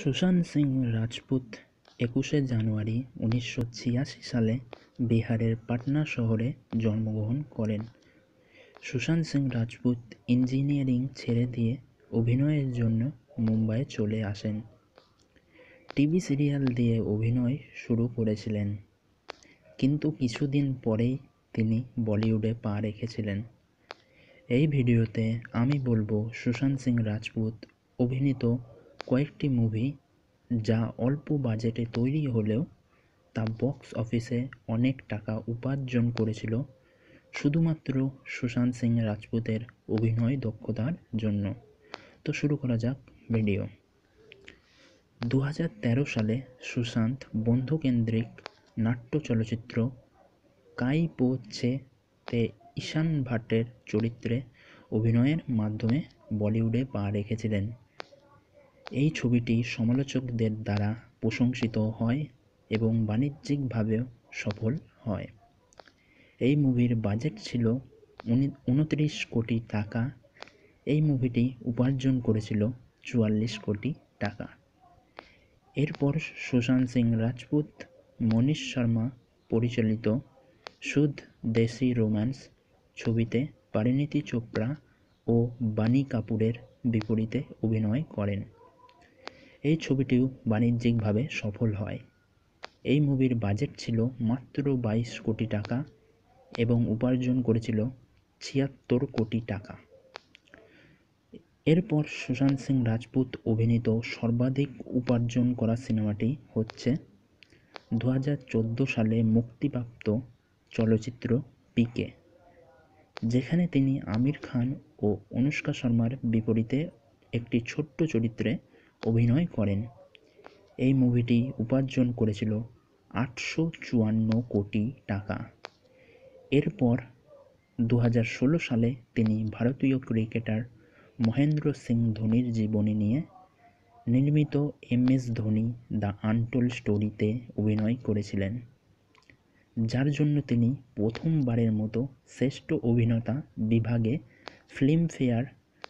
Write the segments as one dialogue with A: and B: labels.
A: সুশান্ত সিং রাজপুত একুশে জানুয়ারি উনিশশো ছিয়াশি সালে বিহারের পাটনা শহরে জন্মগ্রহণ করেন। সুশান্ত সিং রাজপুত ইঞ্জিনিয়ারিং ছেড়ে দিয়ে অভিনয়ের জন্য মুম্বাইয়ে চলে আসেন। টিভি সিরিয়াল দিয়ে অভিনয় শুরু করেছিলেন, কিন্তু কিছুদিন পরেই তিনি বলিউডে পা রেখেছিলেন। এই ভিডিওতে আমি বলব সুশান্ত সিং রাজপুত অভিনীত কয়েকটি মুভি যা অল্প বাজেটে তৈরি হলেও তা বক্স অফিসে অনেক টাকা উপার্জন করেছিল, শুধুমাত্র সুশান্ত সিং রাজপুতের অভিনয় দক্ষতার জন্য। তো শুরু করা যাক ভিডিও দু হাজার তেরো সালে সুশান্ত বন্ধুকেন্দ্রিক নাট্য চলচ্চিত্র কাই পো ছে তে ঈশান ভাটের চরিত্রে অভিনয়ের মাধ্যমে বলিউডে পা রেখেছিলেন। এই ছবিটি সমালোচকদের দ্বারা প্রশংসিত হয় এবং বাণিজ্যিকভাবেও সফল হয়। এই মুভির বাজেট ছিল উনত্রিশ কোটি টাকা। এই মুভিটি উপার্জন করেছিল চুয়াল্লিশ কোটি টাকা। এরপর সুশান্ত সিং রাজপুত, মনীষ শর্মা পরিচালিত সুদ দেশি রোম্যান্স ছবিতে পরিণীতি চোপড়া ও বাণী কাপুরের বিপরীতে অভিনয় করেন। এই ছবিটিও বাণিজ্যিকভাবে সফল হয়। এই মুভির বাজেট ছিল মাত্র বাইশ কোটি টাকা এবং উপার্জন করেছিল ছিয়াত্তর কোটি টাকা। এরপর সুশান্ত সিং রাজপুত অভিনীত সর্বাধিক উপার্জন করা সিনেমাটি হচ্ছে দু হাজার চোদ্দ সালে মুক্তিপ্রাপ্ত চলচ্চিত্র পিকে, যেখানে তিনি আমির খান ও অনুষ্কা শর্মার বিপরীতে একটি ছোট্ট চরিত্রে অভিনয় করেন। এই মুভিটি উপার্জন করেছিল আটশো চুয়ান্ন কোটি টাকা। এরপর দু হাজার ষোলো সালে তিনি ভারতীয় ক্রিকেটার মহেন্দ্র সিং ধোনির জীবনী নিয়ে নির্মিত M S Dhoni the untold স্টোরিতে অভিনয় করেছিলেন, যার জন্য তিনি প্রথমবারের মতো শ্রেষ্ঠ অভিনেতা বিভাগে ফিল্মফেয়ার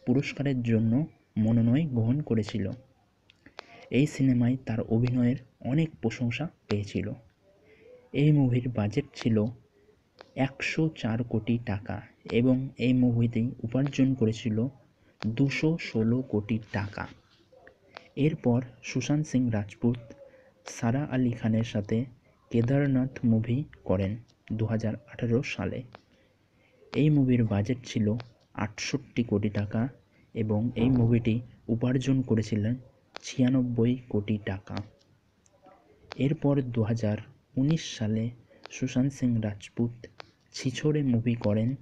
A: পুরস্কারের জন্য মনোনয় গ্রহণ করেছিল। এই সিনেমায় তার অভিনয়ের অনেক প্রশংসা পেয়েছিল। এই মুভির বাজেট ছিল একশো চার কোটি টাকা এবং এই মুভিতেই উপার্জন করেছিল দুশো ষোলো কোটি টাকা। এরপর সুশান্ত সিং রাজপুত সারা আলি খানের সাথে কেদারনাথ মুভি করেন দু হাজার আঠারো সালে। এই মুভির বাজেট ছিল আটষট্টি কোটি টাকা এবং এই মুভিটি উপার্জন করেছিলেন ছিয়ানব্বই কোটি টাকা। এরপর দু হাজার উনিশ সালে সুশান্ত সিং রাজপুত ছিছড়ে মুভি করেন।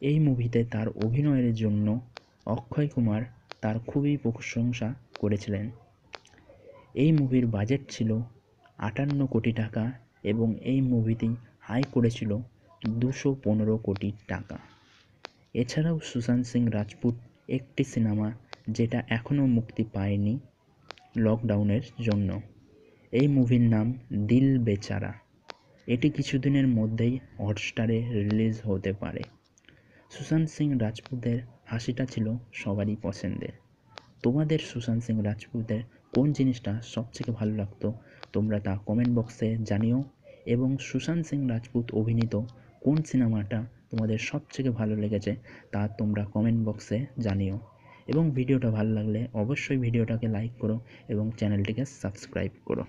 A: এই মুভিতে তার অভিনয়ের জন্য অক্ষয় কুমার তার খুবই প্রশংসা করেছিলেন। এই মুভির বাজেট ছিল আটান্ন কোটি টাকা এবং এই মুভিটি আয় করেছিল দুশো পনেরো কোটি টাকা। এছাড়াও সুশান্ত সিং রাজপুত একটি সিনেমা যেটা এখনও মুক্তি পায়নি লকডাউনের জন্য। এই মুভির নাম দিল বেচারা। এটি কিছুদিনের মধ্যেই হটস্টারে রিলিজ হতে পারে। সুশান্ত সিং রাজপুতের হাসিটা ছিল সবারই পছন্দের। তোমাদের সুশান্ত সিং রাজপুতের কোন জিনিসটা সবথেকে ভালো লাগতো তোমরা তা কমেন্ট বক্সে জানিও। এবং সুশান্ত সিং রাজপুত অভিনীত কোন সিনেমাটা তোমাদের সবথেকে ভালো লেগেছে তা তোমরা কমেন্ট বক্সে জানিও। এবং ভিডিওটা ভালো লাগলে অবশ্যই ভিডিওটাকে লাইক করো এবং চ্যানেলটিকে সাবস্ক্রাইব করো।